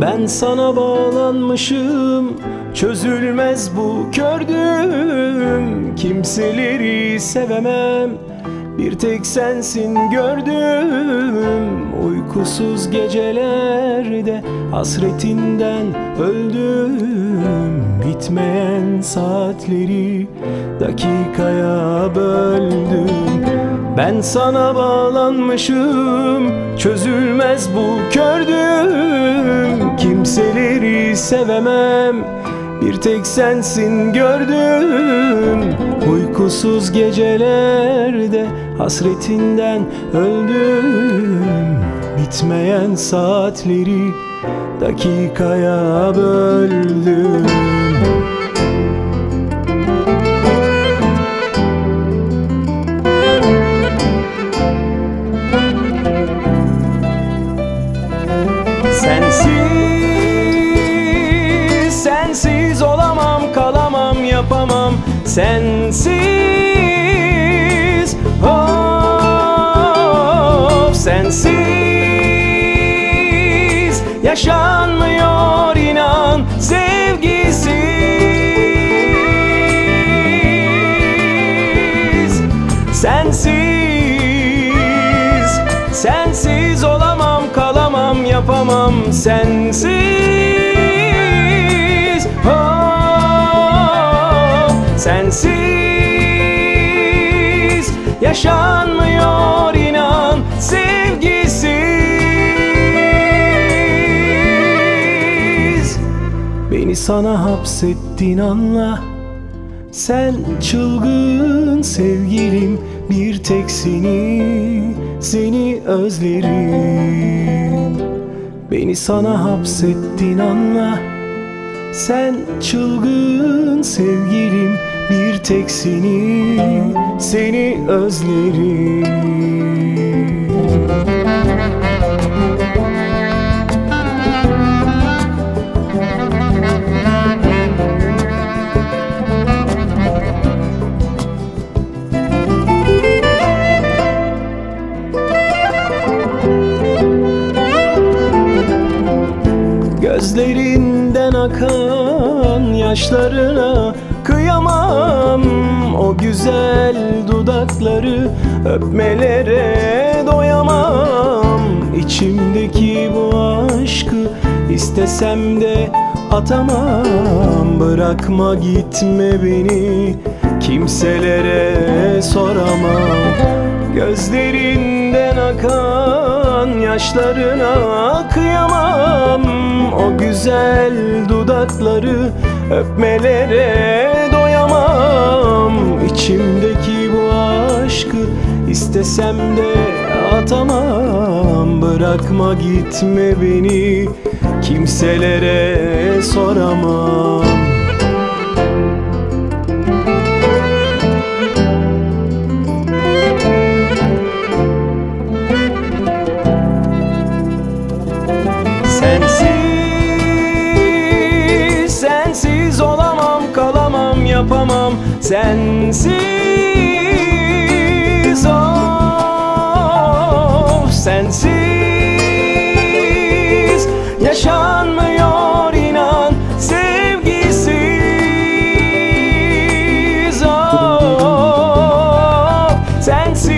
Ben sana bağlanmışım Çözülmez bu kördüm Kimseleri sevemem Bir tek sensin gördüm. Uykusuz gecelerde Hasretinden öldüm. Bitmeyen saatleri Dakikaya böldüm. Ben sana bağlanmışım Çözülmez bu kördüm Kimseleri sevemem. Bir tek sensin gördüm. Uykusuz gecelerde Hasretinden öldüm. Bitmeyen saatleri Dakikaya böldüm Sensiz, of sensiz. Yaşanmıyor inan sevgisiz Sensiz, sensiz olamam, kalamam, yapamam sensiz Sensiz yaşanmıyor inan sevgisiz. Beni sana hapsettin anla sen çılgın sevgilim bir tek seni seni özlerim. Beni sana hapsettin anla Sen çılgın sevgilim bir tek seni seni özlerim. Gözlerinden akan yaşlarına kıyamam O güzel dudakları öpmelere doyamam. İçimdeki bu aşkı istesem de atamam. Bırakma gitme beni kimselere soramam. Gözlerinden akan yaşlarına kıyamam. O güzel dudakları öpmelere doyamam. İçimdeki bu aşkı istesem de atamam. Bırakma gitme beni kimselere soramam yapamam Sensiz, of sensiz. Yaşanmıyor inan sevgisiz Of sensiz.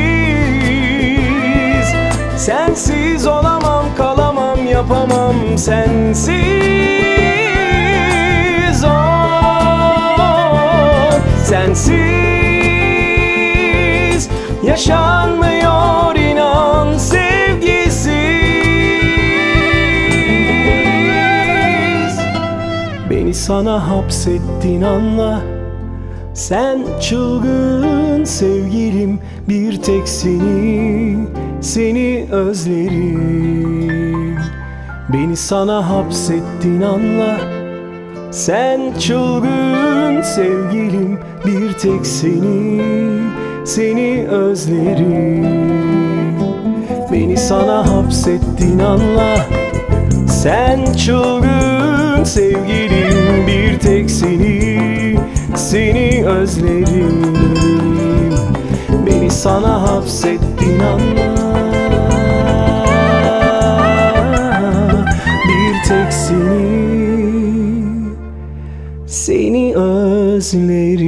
Sensiz olamam, kalamam, yapamam sensiz sana hapsettin anla. Sen çılgın sevgilim bir tek seni seni özlerim. Beni sana hapsettin anla. Sen çılgın sevgilim Bir tek seni Seni özlerim. Beni sana hapsettin anla. Sen çılgın sevgilim Bir tek seni Seni özlerim Beni sana hapsettin anla Bir tek seni Seni özlerim